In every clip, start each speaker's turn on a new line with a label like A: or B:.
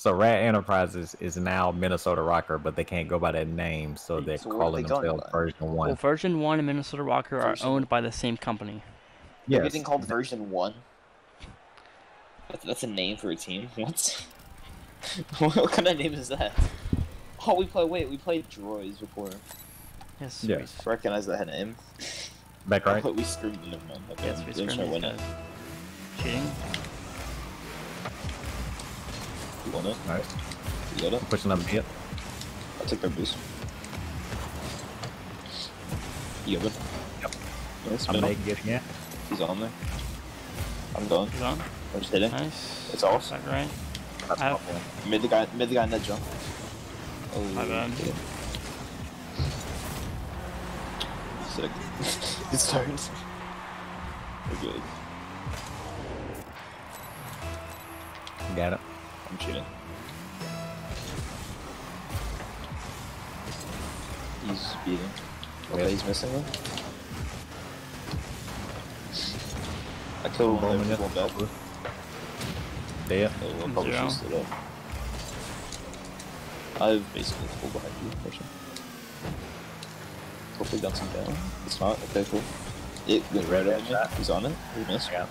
A: So Rat Enterprises is now Minnesota Røkkr, but they can't go by that name, so they're
B: So
A: calling
B: they
A: themselves
B: by?
A: Version
C: Well,
A: One.
C: version one and Minnesota Røkkr are owned by the same company.
B: They're
A: Yes.
B: getting called version one. That's, that's a name for a team. What? what kind of name is that? Oh, we play. Wait, we played droids before.
C: Yes.
A: Yeah.
C: we-
B: Recognize that name.
A: Back
B: I
A: right.
B: thought we screwed them. Man.
C: Yes, we
B: let's
C: screwed
B: try
C: these
B: win
C: guys.
B: it.
C: Cheating.
B: You want it?
A: Nice.
B: You got it?
A: Pushing up a bit.
B: I'll take their boost. You got?
A: Yep.
B: Nice,
A: I'm
B: middle.
A: making it again.
B: He's on there. I'm going.
C: He's on.
B: I'm just hitting.
C: Nice.
B: It's off.
C: Back right.
A: That's
C: I have-
A: my.
B: Mid the guy. Mid the guy in that jump. Oh,
C: My bad.
B: yeah. Sick. Good start. We're good.
A: Got it.
B: I'm. He's beating. Okay, oh,
A: Yep.
B: he's missing one. I killed one
A: Bowman
B: there,
A: yet?
B: one back.
A: Dead.
B: Oh, I'll probably
C: Zero.
B: just it up. I have basically full behind you, pushing. Hopefully got some down. It's not. Okay, cool. It went right at me. He's on it. He missed.
A: Yeah. got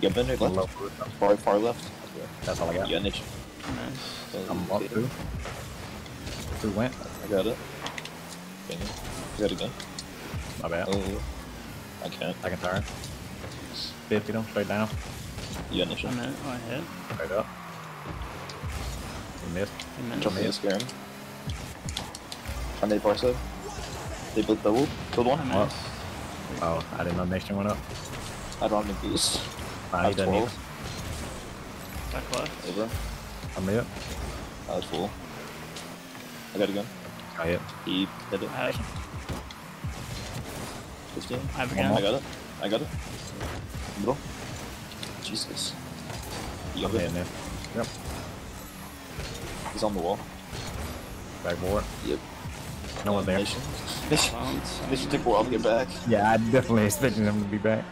B: You got Bender
A: Low
B: left.
A: foot.
B: Far, far left. Okay.
A: That's all I got.
B: Yeah, niche.
C: Nice.
A: I'm up two. Two went.
B: I got it. Bang. You got it again.
A: My bad.
B: Oh, I can't.
A: I can turn. 50 them straight down.
B: You got niche.
C: I'm in. Oh, I hit.
A: Straight up. You missed.
C: I missed.
B: Jump in to scare him. On the far side. They both doubled. Killed
C: I
B: one.
C: missed.
A: Oh, I didn't know next one went up.
B: I don't have any boost.
A: I
B: I
A: need
B: have
A: that
B: 12.
C: Back left.
B: Over.
A: I'm hit.
B: I was full. I got a gun.
A: Oh, I hit.
B: He hit it.
C: I have.
B: 15.
C: I have a gun.
B: I got it. I got it. Middle. Jesus. You
A: I'm
B: got it.
A: it. Yep.
B: He's on the wall.
A: Backboard.
B: Yep.
A: No one's there.
B: Nation. Nation.
C: Bounce.
B: Nation took a while to get back.
A: Yeah, I definitely expecting them to be back.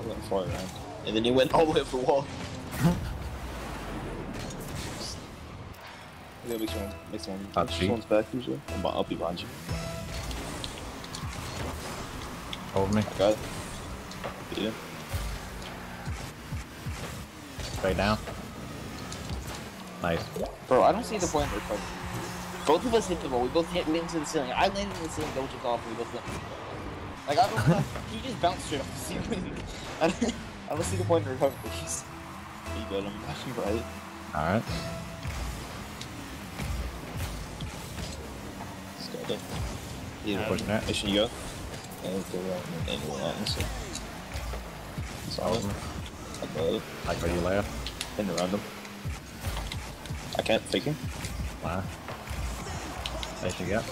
B: I was going far around. And then he went all the way up the wall. Yeah, make sure, make sure,
A: Ah,
B: make
A: cheat.
B: sure one's back usually. I'm, I'll be behind you.
A: Over me.
B: I got it. Yeah.
A: Straight down. Nice.
B: Bro, I don't see the point in recovery. Both of us hit the wall. We both hit into the ceiling. I landed in the ceiling, Go took off, and we both went. Like, I don't know. he just bounced straight off the ceiling. I don't, I don't see the point in recovery. He's, he got him. Right.
A: Alright.
B: He's got it. Yeah,
A: Pushing that.
B: Mission you go. And go around and angle that. So. He's on it.
A: Over me.
B: I got it.
A: Like where you left.
B: And around him. I can't fake him.
A: Fine. There you go.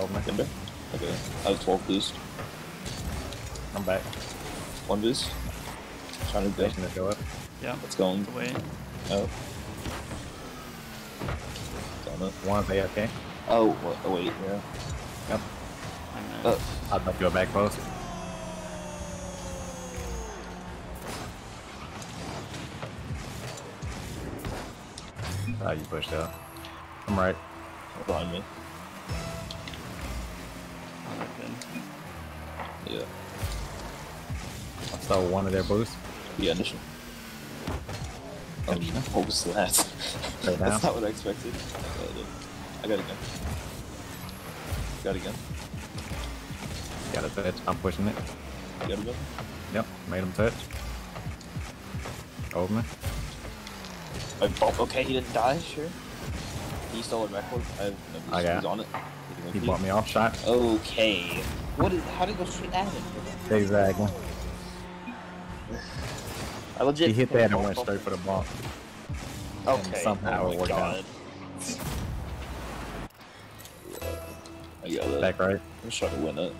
A: Over me.
B: Timber. Okay. I have 12 boost.
A: I'm back.
B: One boost. Trying to go.
A: Station to go up.
C: Yeah.
B: It's going.
C: The way.
B: Oh. Damn it.
A: One's AFK.
B: Oh, wa- oh wait, yeah.
A: Yep.
C: I missed.
B: Uh,
A: I'd like to go back post. Ah, you pushed out. I'm right.
B: behind me.
C: Oh.
B: Yeah.
A: Stole one of their boosts.
B: Yeah, initial. Um, what was that?
A: Right now?
B: That's not what I expected. Uh, I got a gun. Got a gun.
A: Got a touch. I'm pushing it.
B: You got a?
A: Yep. Made him touch. Over me.
B: I, oh, okay, he didn't die, sure. He stole it backward. I have no
A: got
B: He's on it.
A: He bought me off shot.
B: Okay. What is, how did it go straight at him?
A: Exactly.
B: I legit.
A: He hit that and went straight for the bump.
B: Okay.
A: somehow
B: oh
A: it
B: my
A: worked out.
B: God. I got it.
A: Back right.
B: I'm just trying to win it.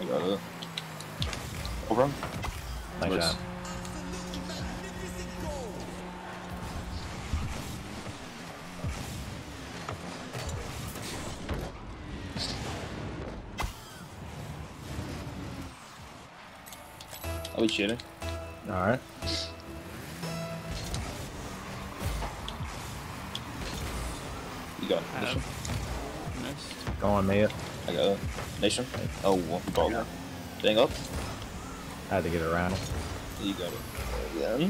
B: I got it. Over him.
A: Nice
B: Nice.
A: Shot.
B: Are we cheating?
A: All right.
B: You got it. Nation?
C: have missed.
A: Going mid.
B: I got it. Nation? Oh, well, he brought
A: Yeah.
B: Dang oh. up.
A: Had to get around him.
B: You got it. Yeah.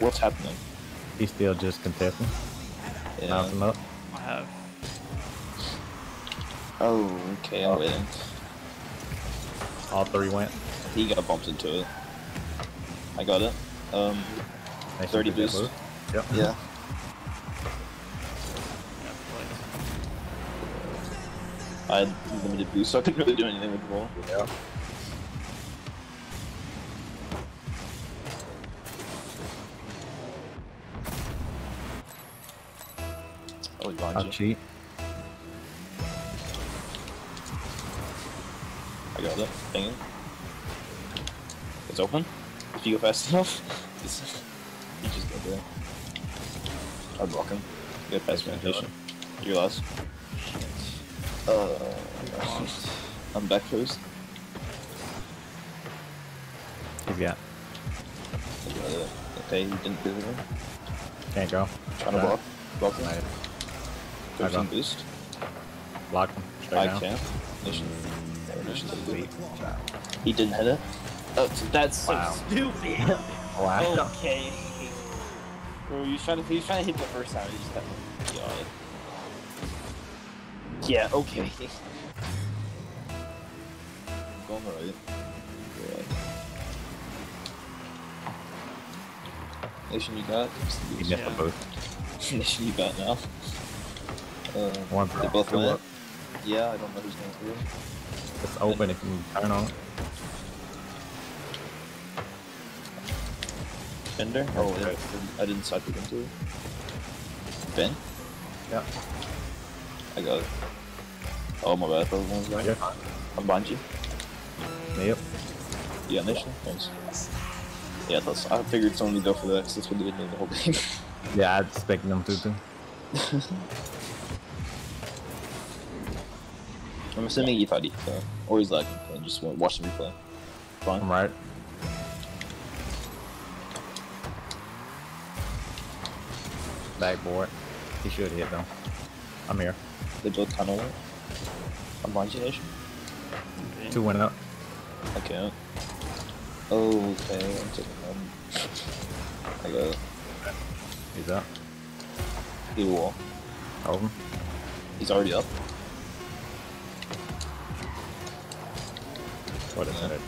B: What's happening?
A: He's still just contesting.
B: Yeah.
A: Bounce him up.
C: I have.
B: Oh, okay, I'm oh. waiting.
A: All three went.
B: He got bumped into it. I got it. Um,
A: should
B: 30 boost.
A: Yep.
B: yeah.
C: Yeah,
B: I had limited boost, so I couldn't really do anything with the ball.
A: Yep.
B: Oh,
A: I'll
B: you.
A: cheat.
B: I got it. Dang it. It's open. If you go fast enough, it's, you just go there. I block him. Get past my vision. You're last. Uh,
C: Lost.
B: I'm back first.
A: He's got.
B: I. Okay, he didn't do anything.
A: Can't go.
B: Trying to block. Block him.
A: Nice.
B: 13 boost.
A: Block him. Straight
B: I
A: down.
B: can. Nation. Nation to the He didn't hit it. Oh, so that's so
A: Wow.
B: stupid.
A: Wow.
B: okay. Bro, he was trying to he was trying to hit the first time. He just got got. Yeah. Okay. Going right. Right. Nation, you got.
A: He missed
C: Yeah.
A: the boost.
B: Nation, you got now. Uh,
A: One
B: they both
A: two
B: went. Yeah, I don't know who's going through.
A: It's open if you turn on
B: Oh,
A: Okay.
B: yeah, I didn't side pick into it. Ben?
A: Yeah.
B: I got it. Oh, my bad. Those ones right.
A: Fine.
B: I'm behind you.
A: Yep.
B: Yeah, nation. Thanks. Yeah, that's, I figured someone would go for that 'cause that's what they did the whole game.
A: Yeah, I expected them to too.
B: I'm assuming he thought he uh, or he's lagging just wa- watch the replay. Fine.
A: I'm right. Backboard. He should hit though. I'm here.
B: They both kind of went. I'm behind.
C: Okay.
A: Two went up.
B: I can't. Oh, okay. I'm taking him. I got it.
A: He's up.
B: He wall.
A: Over.
B: He's already up.
A: What is it?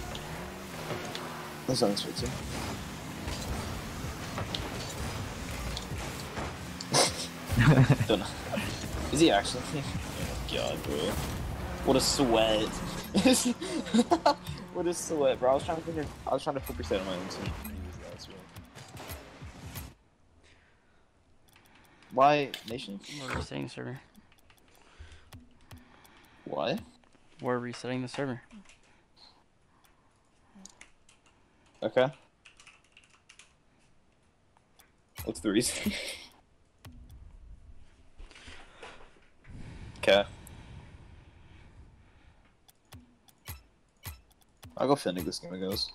B: That sounds fit Don't know. Is he actually? Oh my god, bro. What a sweat. what a sweat, bro. I was trying to figure. I was trying to focus that on my own team. Why nation?
C: We're resetting the server.
B: What?
C: We're resetting the server.
B: Okay. What's the reason? Okay. I'll go Fennec this game it goes.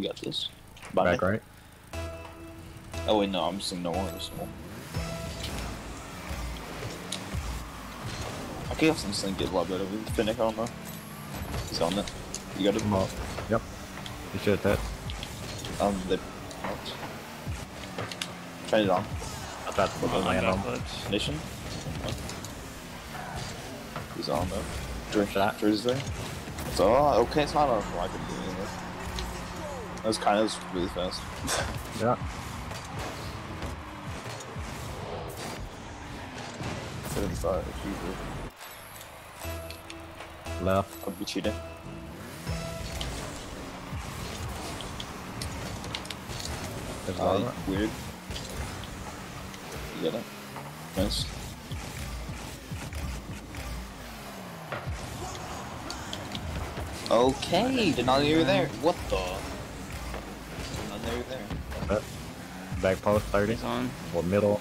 B: We got this. Bye,
A: Back right.
B: Oh wait, no, I'm saying no one. This one. I could have some sling get a lot better with Fennec, I don't know. He's on it. You got it?
A: Come up. Yep. You should have
B: Um, they... Try it on.
A: I thought to put the
C: Oh,
A: land
C: I
A: on.
C: got clipped.
B: Nation? He's on though. Drink. Drew's there. It's oh, okay, it's not on I could do That was kind of really fast.
A: Yeah.
B: Seventy-five. Jesus.
A: Left.
B: I'll be cheating.
A: There's
B: Uh, weird. You get it? Nice. Okay, did not know you were there. What the? Did not know you were there.
A: Left. Back post 30.
C: He's on.
A: Or middle.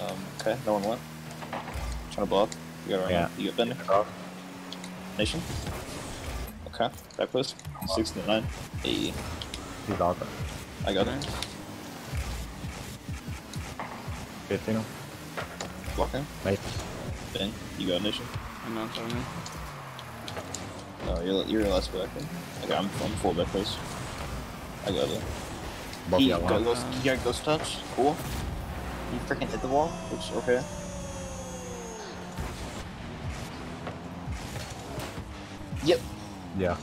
B: Um, okay, no one went. Trying to block. You got it right
A: Yeah.
B: You got Bender. Nation. Okay, back post. 69. Hey,
A: He's all
B: I got
C: Nice.
B: it.
A: 15.
B: Blocking.
A: Mate.
B: Ben, you got Nation.
C: I'm not throwing me.
B: No, you're you're less back. then. Okay, I'm I'm full back post. I got it.
A: Both
B: he got ghost, he got ghost touch. Cool. He freaking hit the wall, which okay. Yep.
A: Yeah.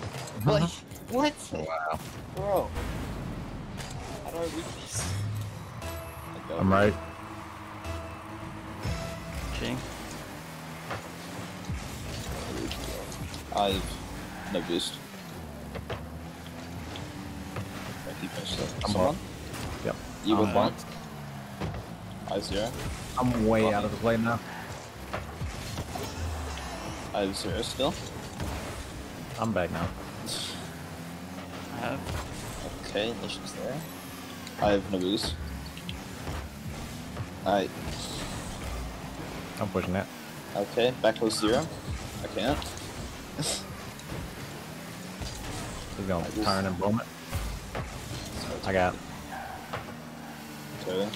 B: Like what?
A: Wow.
B: Bro. How do I read this?
A: I'm right.
C: Ching.
B: I've no boost. I keep my stuff.
A: I'm
B: Someone?
A: up. Yep.
B: You with one? I zero.
A: I'm way out of the play now.
B: I have zero still.
A: I'm back now.
C: I have.
B: Okay, Nation's there. I have no boost. I
A: I'm pushing that.
B: okay, back post zero. I can't.
A: He's gonna
B: I
A: turn and boom it. I got.
B: Okay.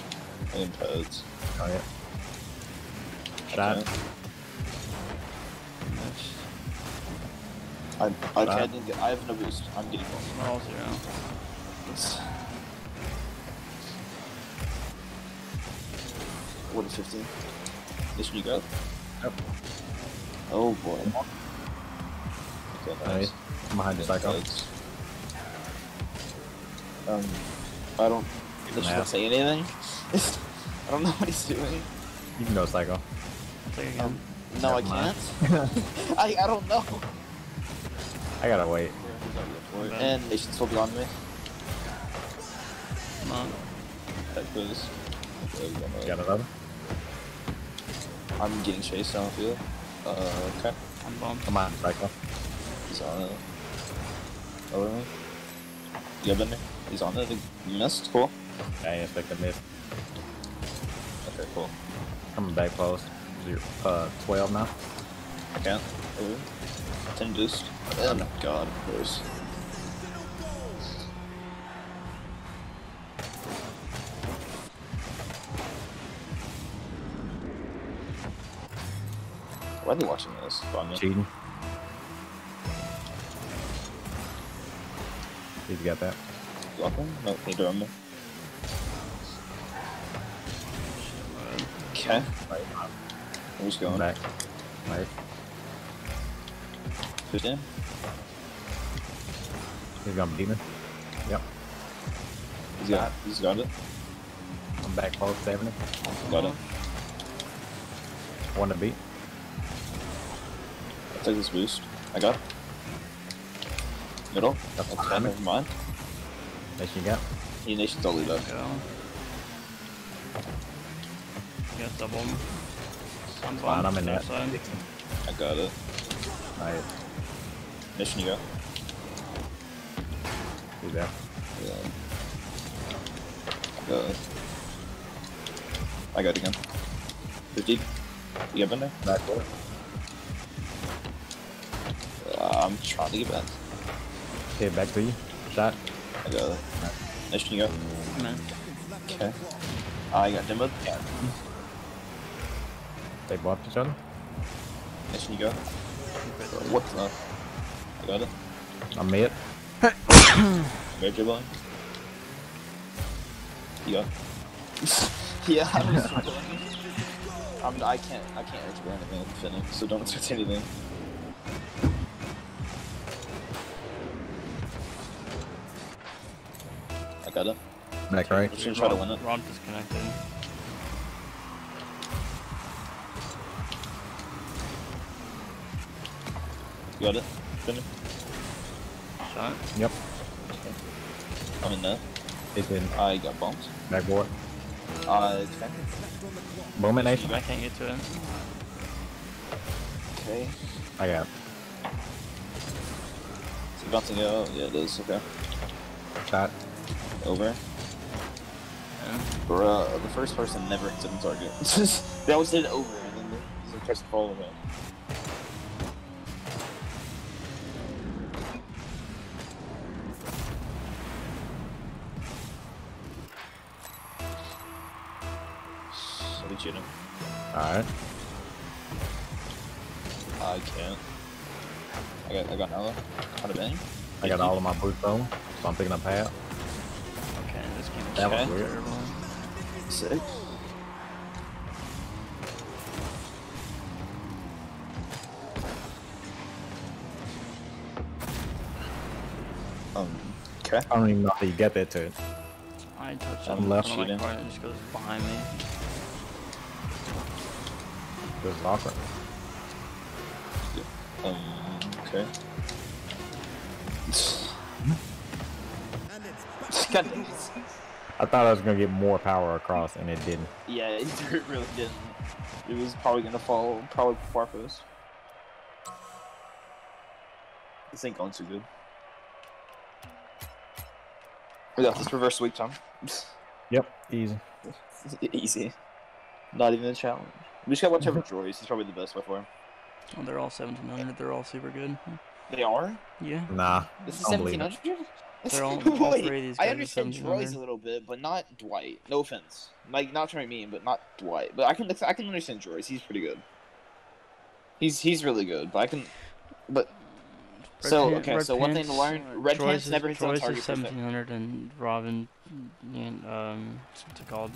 B: I am toads.
A: Oh yeah. Shot.
B: Okay. I I
A: Shot.
B: can't get. I have no boost. I'm getting one.
C: We're all zero.
B: What is 15? This one you got?
A: Yep.
B: Oh boy. Okay, nice.
A: Nice. I'm behind the psycho.
B: Toads. Um, I don't. This
A: Math.
B: not say anything. I don't know what he's doing.
A: You can go psycho.
C: Take it again.
B: Um, no, I can't. I I don't know.
A: I gotta wait.
B: And they should still be on me.
C: I'm on.
B: That goes.
A: Got another.
B: I'm getting chased down the field. Uh, okay.
C: I'm bummed.
A: Come on, psycho.
B: He's on it. Over me. Have? He's on it. He missed. Cool.
A: I ain't expect to miss.
B: Okay, cool.
A: Coming back close. Zero, uh, 12 now.
B: I can't. Over. 10 boost. Oh my god, of course. Why are they watching this? On?
A: Cheating. He's got that.
B: Blocking? No, he drove me. Okay. Who's
A: Going
B: going?
A: back. Right.
B: 15?
A: He's gonna beat me. Yep.
B: He's got, he's got it.
A: I'm back post 70.
B: Got it.
A: One to beat.
B: I'll take this boost. I got it. Middle.
A: That's
B: Okay,
A: fine.
B: never mind.
A: That you got.
B: He nation's all lead up.
C: Go. You double. I'm
A: Fine. I'm in that.
C: Side.
B: I got it.
A: Alright.
B: Nation, you go.
A: He's there.
B: Yeah. Got it. I got it again. 50. You got in there?
A: Back foot.
B: Uh, I'm trying to get back.
A: Okay, back to you. Shot.
B: I got it. Nation, you go. Okay. I got demoed. Yeah.
A: They bumped each other.
B: Nation, you go. What the? I got it.
A: I'm mid.
B: Major line. Yeah. yeah, I'm just I'm, I can't, I can't expect anything at the finish, so don't expect anything. I got it.
A: Back right.
B: I'm just gonna try to win it.
C: Rob disconnected.
B: You got it? Finish.
C: Shot.
A: Yep.
B: I'm in there.
A: It's in
B: I got bumped.
A: backboard.
B: Uh, it's fine.
A: Moment nation.
C: I can't get to it.
B: Okay.
A: I got
B: Is it bouncing out? Yeah, it is. Okay.
A: shot.
B: Over.
C: Yeah.
B: Bruh, the first person never hits it on target. they always hit over, and then the, the tries to follow them. I'll be cheating.
A: Alright.
B: I can't. I got, I got Nala. How to bang?
A: I got all of my boots on, so I'm picking up half.
C: Okay, this
A: That was
B: Okay.
A: weird.
B: Sick. Um, okay.
A: I don't even know how you get that to it.
C: I touched
B: I'm
C: him
A: left
B: shooting.
C: car and it just goes behind me.
A: This is awkward.
B: Um, okay. God damn it.
A: I thought I was gonna get more power across, and it didn't.
B: Yeah, it really didn't. It was probably gonna fall probably far post. This ain't going too good. We got this reverse sweep time.
A: Yep, easy.
B: Easy. Not even a challenge. We just got one over Joyce. He's probably the best by far.
C: Oh, they're all 1700. They're all super good.
B: They are?
C: Yeah.
A: Nah,
B: This is 1700?
C: They're all- all
B: Wait,
C: three of these
B: I
C: are
B: understand
C: 1700.
B: Joyce a little bit, but not Dwight. No offense. Like, not trying to mean, but not Dwight. But I can I can understand Joyce. He's pretty good. He's he's really good, but I can. But
C: Red
B: so okay, so one thing to learn: Red
C: Troy's
B: Pants
C: is-
B: never hits on
C: Troy's
B: target.
C: is 1700 and Robin, and um, what's it called?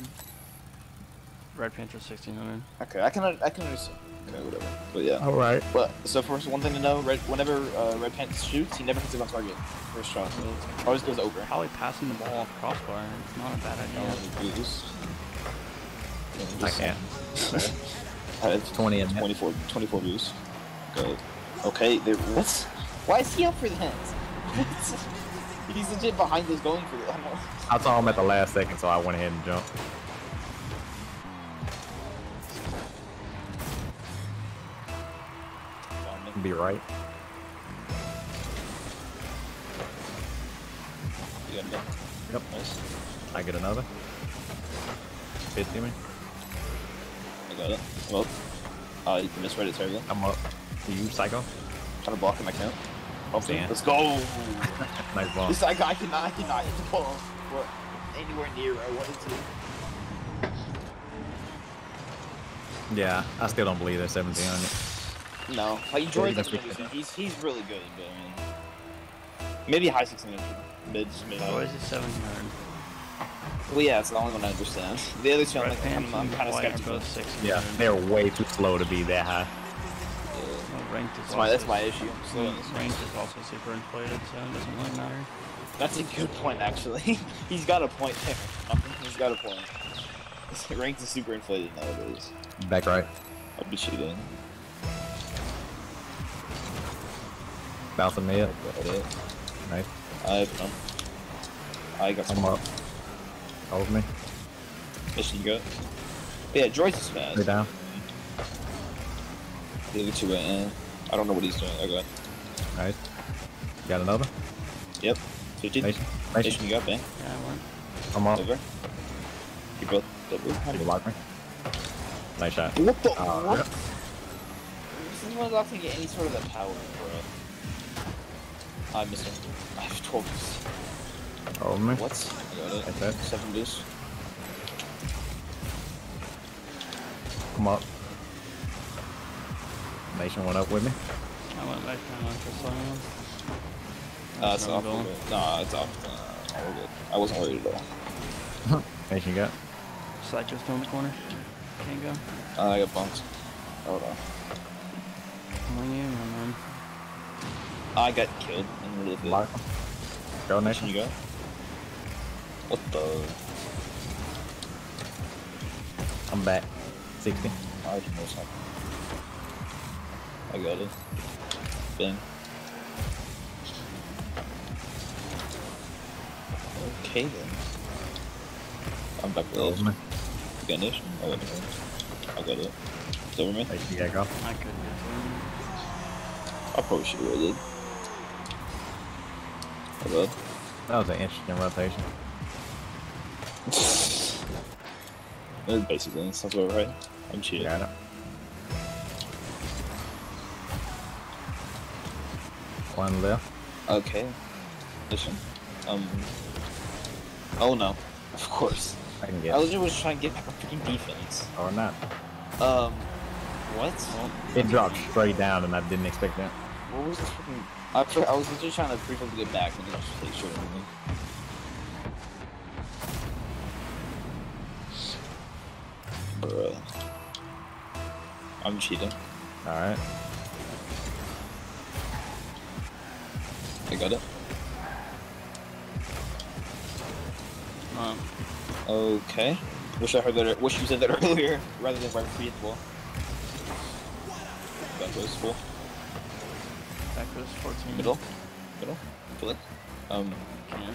C: Red Pants Panther 1600.
B: Okay, I can I can understand. Okay, whatever. But yeah.
A: all right.
B: But so first, one thing to know: Red, whenever uh, Red Pants shoots, he never hits it on target. First shot, always goes over.
C: Probably passing the ball off crossbar. It's not a bad idea.
B: Um, boost.
A: I can't.
B: I have
A: 20 and
B: 24, 24 views. Good. Okay, they what's why is he up for that? He's legit behind us going for it. I don't know.
A: I saw him at the last second, so I went ahead and jumped. Be right.
B: You got it.
A: Yep.
B: Nice.
A: I get another. 50 me.
B: I got it. I'm up. Uh, you misread it terribly.
A: I'm up. You psycho.
B: Trying to block him, I can't. Okay, let's go.
A: Nice ball.
B: This I, I cannot, I cannot hit the ball. What? Anywhere near where I wanted to.
A: Yeah, I still don't believe that 1700.
B: No, like Jordan
A: that's
B: doesn't. He's he's really good, but I mean, maybe high 1600, mid mid.
C: Troy's is 1700.
B: Well, yeah, it's the only one I understand. The other two, I'm, like, I'm, I'm
C: and
B: kind of
C: White are
B: skeptical.
C: both 1600.
A: Yeah, they're way too slow to be that high.
C: Well, ranked is
B: That's my that's my issue. So
C: Ranked is also super inflated, so it doesn't really matter.
B: that's a good point, actually. He's got a point there. He's got a point. Ranked is super inflated nowadays.
A: Back right.
B: I'll be cheating.
A: Bouncing me up. Nice.
B: I have none. I got
A: I'm
B: some.
A: up. Hold me.
B: Mission go. Yeah, Joyce is fast.
A: Stay down.
B: The other two went in. I don't know what he's doing. Okay.
A: Nice. Got another.
B: Yep. 50.
A: Nation.
B: Nation,
A: Nation.
B: you got bang.
C: Yeah, I went.
A: I'm up.
B: Over. You both double. How do
A: You
B: you
A: me. Nice shot.
B: What the?
A: Uh,
B: what?
A: yep.
B: This is not going to get any sort of the power, bro. I missed him. I have 12 boost.
A: Hold me.
B: What? I got it.
A: That's it.
B: 7 boost.
A: Come up. Nation went up with me.
C: I went back down on for someone.
B: Uh, it's off. Nah, it's off. Uh, we're good. I wasn't worried at all.
A: Nation got.
C: Psycho's still in the corner. Can't go.
B: Uh, I got bumped. Hold on.
C: Only you, my man.
B: I got killed I'm really
A: good. Mark. Go,
B: nation. you go? What the?
A: I'm back. 60.
B: I can something. I got it. Bing. Okay then. I'm back with
A: Over me.
B: Finish? Oh, I got it. I over me.
A: Hey,
C: I got it. I could.
B: I probably should have waited. Hello?
A: That was an interesting rotation.
B: Uh, Basically, sounds about right. I'm cheating.
A: Got it. One left.
B: Okay. Listen. Um. Oh no. Of course.
A: I can get.
B: I was just trying to get back a freaking defense.
A: or not.
B: Um. What?
A: It dropped straight down, and I didn't expect that.
B: What was this freaking? I, I was literally trying to briefly get back and it just take short of me. Bruh. I'm cheating.
A: All right.
B: I got it.
C: Um,
B: Okay. Wish I heard that. Wish you said that earlier, rather than right free at the ball. That was cool.
C: Back was 14.
B: Middle. Middle. Flick. Um.
C: Can.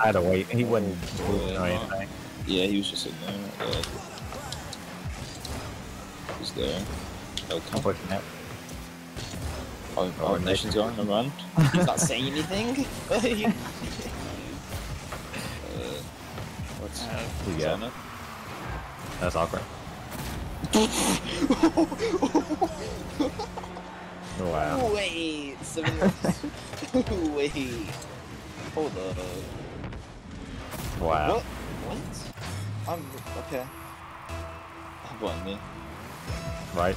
A: I had to wait. He wasn't
B: Oh,
A: moving or
B: boy.
A: anything.
B: Yeah, he was just sitting there. Yeah. He's there.
A: I'm pushing that.
B: Oh,
A: Oh,
B: oh nation's going. Never mind. He's not saying anything. uh, what's
C: I have
A: We
B: is
A: got
B: that
A: That's awkward. Oh, wow.
B: Wait, seven. Wait. Hold up.
A: Wow.
B: What? What? I'm okay. I'm going me.
A: Right.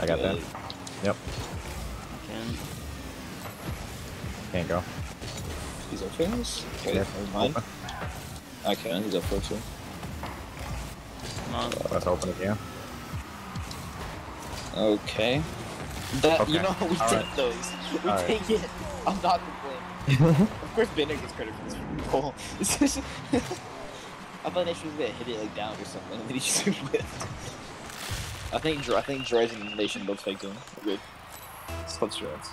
A: I got that. Yep.
C: I can.
A: Can't go.
B: He's up first. Okay,
A: Yeah.
B: never mind. I can. He's up first too.
C: Come on.
A: Let's open it again.
B: Okay. That you
A: Okay.
B: know we
A: All
B: take
A: right.
B: those. We
A: All right.
B: take it. I'm not complaining. of course, Banner gets credit for this freaking goal. It's I thought they should have hit it like down or something, and then he just whipped. I think Dr- I think Dries and Nation both faked him. We're good. Split strats.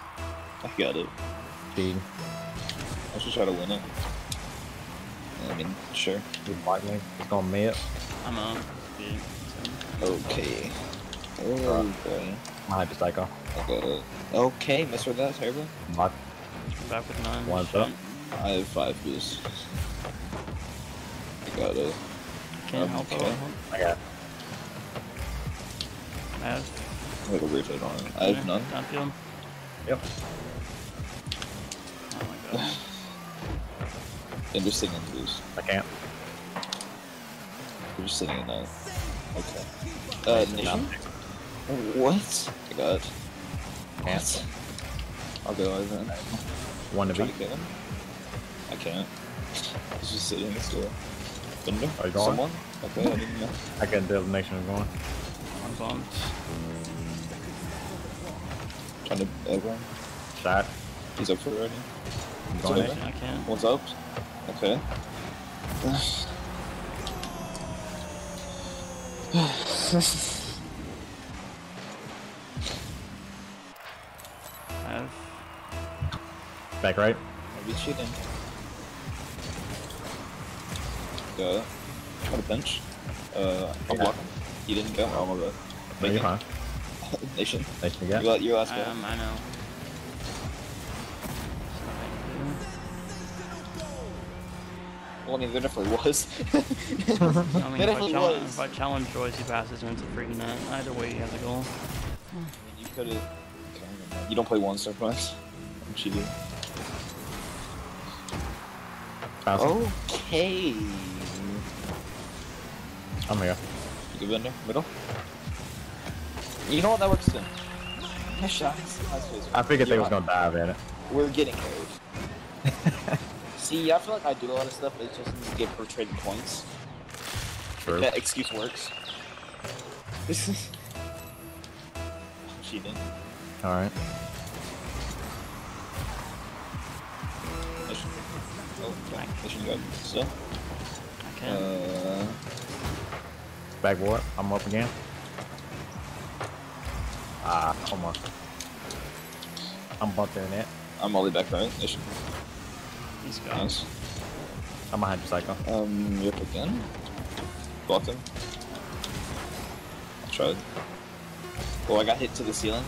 B: I got it.
A: Speed.
B: I should try to win it. I mean, sure.
A: He's blocking me. He's gonna mid.
C: I'm on. Speed.
B: Okay. Oh boy.
A: I had to psycho.
B: I got. Okay, mess with that, terrible.
A: Block.
C: So back with nine.
A: One's
C: Shit.
A: up.
B: I have five boosts. I got it.
C: Can't help
B: Okay.
C: it.
A: I got.
C: I have.
B: I have a refit on it. I have none.
C: Downfield.
A: Yep.
C: Oh my god.
B: And just sitting in boost.
A: I can't.
B: You're just sitting in that. Okay. Uh, Nation? What? I got it.
A: Can't.
B: I'll go over then.
A: One to
B: Try
A: beat.
B: to kill. I can't. He's just sitting next to a window.
A: Are you going?
B: Someone? Okay, I didn't know.
A: I couldn't tell the nation was going.
C: I'm bumped.
B: Trying to everyone.
A: Shot.
B: He's up for it already.
A: I'm going
B: over.
A: Eh?
C: I can't.
B: What's up? Okay.
A: Back right.
B: Maybe cheating. Go. Try to bench. Uh, I'll block him. He didn't go. Oh my god.
A: No, you're fine.
B: Nation.
A: Nation you
B: Your,
A: got.
B: your last
C: I,
B: go.
C: um, I know.
B: Well, I mean, there definitely was.
C: I mean,
B: there
C: if I, challenge,
B: was.
C: if I challenge Joyce, he passes and it's a freaking net. Either way, he has a goal.
B: I mean, you could have. You don't play one star points. I'm cheating.
A: Bounce.
B: Okay.
A: Oh I'm here.
B: You good bender? Middle? You know what? That works too. Nice shot.
A: I figured they
B: You're
A: was gonna dive in it.
B: We're getting carried. See, I feel like I do a lot of stuff, but it's just to get portrayed in points.
A: True.
B: That excuse works. This is. Cheating.
A: All
B: blank. They should
C: so. Okay.
B: Uh,
A: Back what? I'm up again. Ah, come on. I'm bumping it.
B: I'm all the back right. These
C: guys. He's gone.
B: Nice.
A: I'm behind hydro Psycho.
B: Um, you again? Block him. Try it. Oh, I got hit to the ceiling.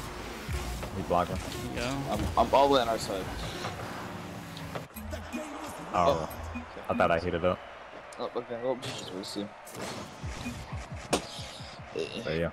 A: We block him.
C: Yeah.
B: I'm, I'm all in our side.
A: Oh, I thought I hit it up.
B: Oh, okay. We'll see.
A: There you go.